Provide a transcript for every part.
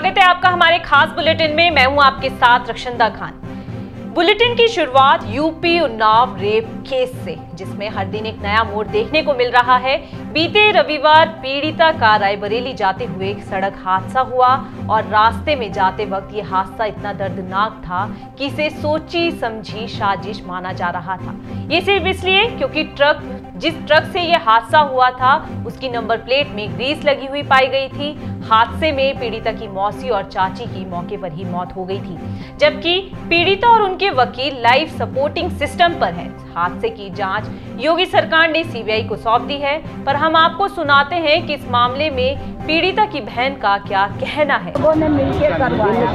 स्वागत है आपका हमारे खास बुलेटिन में। मैं हूँ आपके साथ रक्षंदा खान। बुलेटिन की शुरुआत यूपी उन्नाव रेप केस से, जिसमें हर दिन एक नया मोड़ देखने को मिल रहा है। बीते रविवार पीड़िता का रायबरेली जाते हुए एक सड़क हादसा हुआ और रास्ते में जाते वक्त ये हादसा इतना दर्दनाक था कि इसे सोची समझी साजिश माना जा रहा था। ये सिर्फ़ इसलिए क्योंकि ट्रक, जिस ट्रक से यह हादसा हुआ था, उसकी नंबर प्लेट में ग्रीस लगी हुई पाई गई थी। हादसे में पीड़िता की मौसी और चाची की मौके पर ही मौत हो गई थी। जबकि पीड़िता और उनके वकील लाइफ सपोर्टिंग सिस्टम पर है। हादसे की जाँच योगी सरकार ने सीबीआई को सौंप दी है पर हम आपको सुनाते हैं कि इस मामले में पीड़िता की बहन का क्या कहना है। लोगों ने मिलकर करवाया।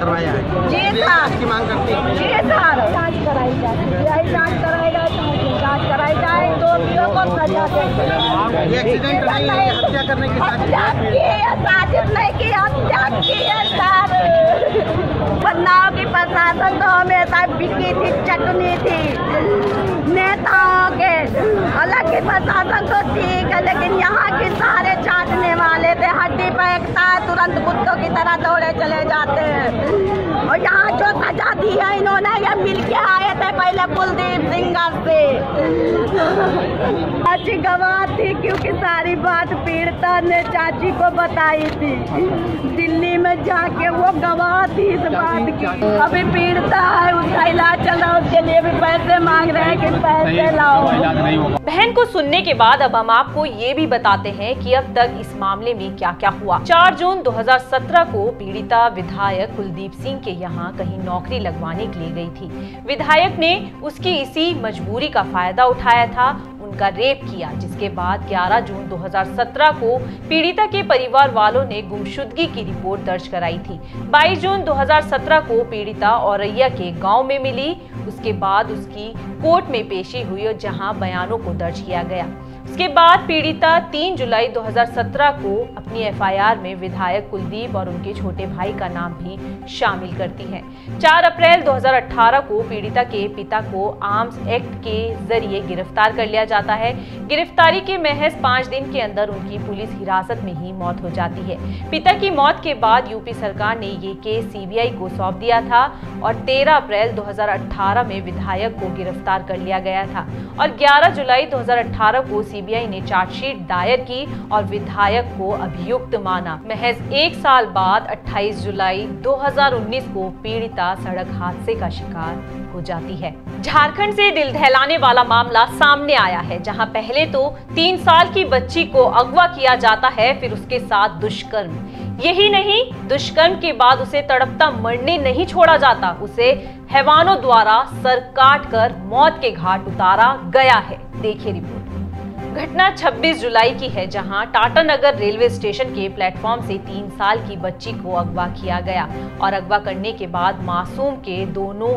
करवाया है। जी सर। इसकी मांग करती जी सर। जाँच कराई जाए जाँच कराई जाए मुझे जाँच कराई जाए दोषियों को सजा है हत्या करने की साजिश की साजिश नहीं की हत्या की की प्रशासन तो हमेशा बिकी थी चटनी थी। नेताओं के हालाँकि प्रशासन तो ठीक है लेकिन यहाँ के सारे चाटने वाले थे हड्डी फेंकता है तुरंत कुत्तों की तरह दौड़े चले जाते हैं। और यहाँ जो सजा दी है इन्होंने ये मिल के आए थे पहले कुलदीप चाची गवाह थी क्योंकि सारी बात पीड़िता ने चाची को बताई थी। दिल्ली में जाके वो गवाह थी इस बात की। अभी पीड़िता पैसे मांग रहे हैं कि पैसे लाओ। बहन को सुनने के बाद अब हम आपको ये भी बताते हैं कि अब तक इस मामले में क्या क्या हुआ। 4 जून 2017 को पीड़िता विधायक कुलदीप सिंह के यहाँ कहीं नौकरी लगवाने के लिए गई थी। विधायक ने उसकी इसी मजबूरी का फ़ायदा उठाया था उनका रेप किया जिसके बाद 11 जून 2017 को पीड़िता के परिवार वालों ने गुमशुदगी की रिपोर्ट दर्ज कराई थी। 22 जून 2017 को पीड़िता औरैया के गाँव में मिली उसके बाद उसकी कोर्ट में पेशी हुई और जहाँ बयानों को दर्ज किया गया। उसके बाद पीड़िता 3 जुलाई 2017 को अपनी एफआईआर में विधायक कुलदीप और उनके छोटे भाई का नाम भी शामिल करती है। 4 अप्रैल 2018 को पीड़िता के पिता को आर्म्स एक्ट के ज़रिए गिरफ़्तार कर लिया जाता है। गिरफ्तारी के महज पाँच दिन के अंदर उनकी पुलिस हिरासत में ही मौत हो जाती है। पिता की मौत के बाद यूपी सरकार ने ये केस सीबीआई को सौंप दिया था और 13 अप्रैल 2018 में विधायक को गिरफ़्तार कर लिया गया था और 11 जुलाई 2018 को सीबीआई ने चार्जशीट दायर की और विधायक को अभियुक्त माना। महज एक साल बाद 28 जुलाई 2019 को पीड़िता सड़क हादसे का शिकार हो जाती है। झारखंड से दिल दहलाने वाला मामला सामने आया है, जहाँ पहले तो तीन साल की बच्ची को अगवा किया जाता है, फिर उसके साथ दुष्कर्म। यही नहीं, दुष्कर्म के बाद उसे तड़पता मरने नहीं छोड़ा जाता। उसे हैवानों द्वारा सर काट कर मौत के घाट उतारा गया है। देखिए रिपोर्ट। घटना 26 जुलाई की है, जहाँ टाटा नगर रेलवे स्टेशन के प्लेटफॉर्म से तीन साल की बच्ची को अगवा किया गया और अगवा करने के बाद मासूम के दोनों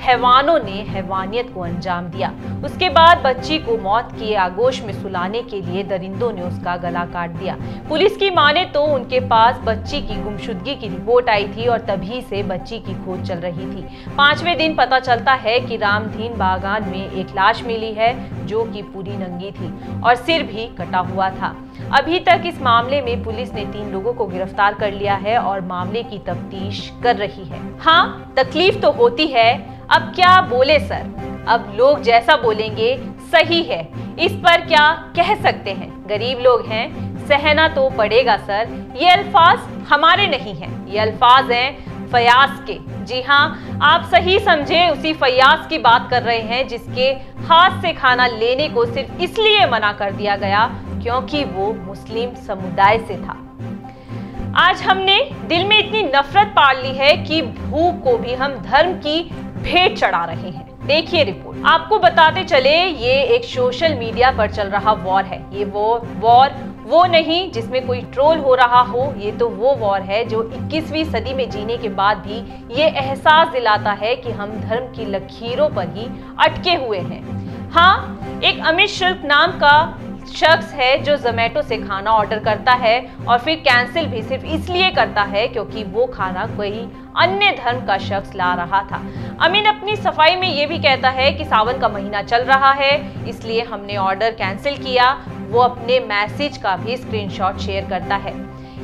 हैवानों ने हैवानियत को अंजाम दिया। उसके बाद बच्ची को मौत के आगोश में सुलाने के लिए दरिंदों ने उसका गला काट दिया। पुलिस की माने तो उनके पास बच्ची की गुमशुदगी की रिपोर्ट आई थी और तभी से बच्ची की खोज चल रही थी। पाँचवें दिन पता चलता है कि रामधीन बागान में एक लाश मिली है, जो कि पूरी नंगी थी और सिर भी कटा हुआ था। अभी तक इस मामले में पुलिस ने तीन लोगों को गिरफ़्तार कर लिया है और मामले की तफ्तीश कर रही है। हाँ तकलीफ़ तो होती है। अब क्या बोले, सर? अब लोग जैसा बोलेंगे, सही है। इस पर क्या कह सकते हैं? गरीब लोग हैं। सहना तो पड़ेगा, सर। ये अल्फाज हमारे नहीं हैं। ये अल्फाज हैं फयाज के। जी हाँ आप सही समझे, उसी फयाज की बात कर रहे हैं, जिसके हाथ से खाना लेने को सिर्फ़ इसलिए मना कर दिया गया क्योंकि वो मुस्लिम समुदाय से था। आज हमने दिल में इतनी नफरत पाल ली है कि भूख को भी हम धर्म की भेंट चढ़ा रहे हैं। देखिए रिपोर्ट, आपको बताते चले, ये एक सोशल मीडिया पर चल रहा वॉर है। ये वो वॉर वो नहीं जिसमें कोई ट्रोल हो रहा हो, ये तो वो वॉर है जो 21वीं सदी में जीने के बाद भी ये एहसास दिलाता है कि हम धर्म की लकीरों पर ही अटके हुए हैं। हाँ एक अमित शिल्प नाम का शख्स है जो जोमेटो से खाना ऑर्डर करता है और फिर कैंसिल भी सिर्फ़ इसलिए करता है क्योंकि वो खाना कोई अन्य धर्म का शख्स ला रहा था। अमीन अपनी सफ़ाई में ये भी कहता है कि सावन का महीना चल रहा है, इसलिए हमने ऑर्डर कैंसिल किया। वो अपने मैसेज का भी स्क्रीनशॉट शेयर करता है।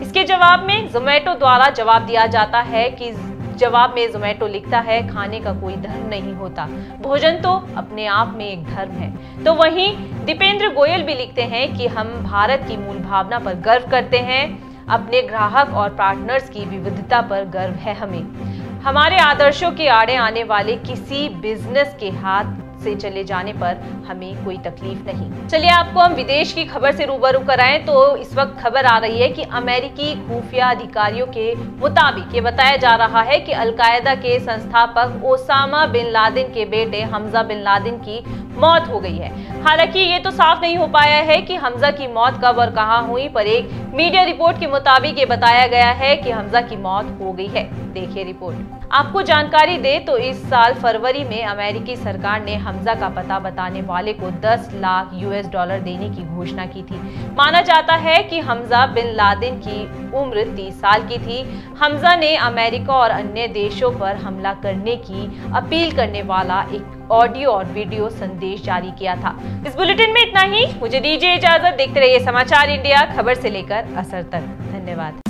इसके जवाब में जोमेटो द्वारा जवाब दिया जाता है कि जवाब में जोमेटो लिखता है, खाने का कोई धर्म नहीं होता। भोजन तो अपने आप में एक धर्म है। तो वहीं दीपेंद्र गोयल भी लिखते हैं कि हम भारत की मूल भावना पर गर्व करते हैं। अपने ग्राहक और पार्टनर्स की विविधता पर गर्व है हमें। हमारे आदर्शों के आड़े आने वाले किसी बिज़नेस के हाथ से चले जाने पर हमें कोई तकलीफ़ नहीं। चलिए, आपको हम विदेश की खबर से रूबरू कराएँ तो इस वक्त खबर आ रही है कि अमेरिकी खुफिया अधिकारियों के मुताबिक ये बताया जा रहा है कि अलकायदा के संस्थापक ओसामा बिन लादेन के बेटे हमजा बिन लादेन की मौत हो गई है। हालाँकि ये तो साफ़ नहीं हो पाया है कि हमजा की मौत कब और कहाँ हुई, पर एक मीडिया रिपोर्ट के मुताबिक ये बताया गया है कि हमजा की मौत हो गई है। देखिए रिपोर्ट। आपको जानकारी दे तो इस साल फरवरी में अमेरिकी सरकार ने हमजा का पता बताने वाले को 10 लाख यूएस डॉलर देने की घोषणा की थी। माना जाता है कि हमजा बिन लादेन की उम्र 30 साल की थी। हमजा ने अमेरिका और अन्य देशों पर हमला करने की अपील करने वाला एक ऑडियो और वीडियो संदेश जारी किया था। इस बुलेटिन में इतना ही। मुझे दीजिए इजाज़त। देखते रहिए समाचार इंडिया। खबर से लेकर असर तक। धन्यवाद।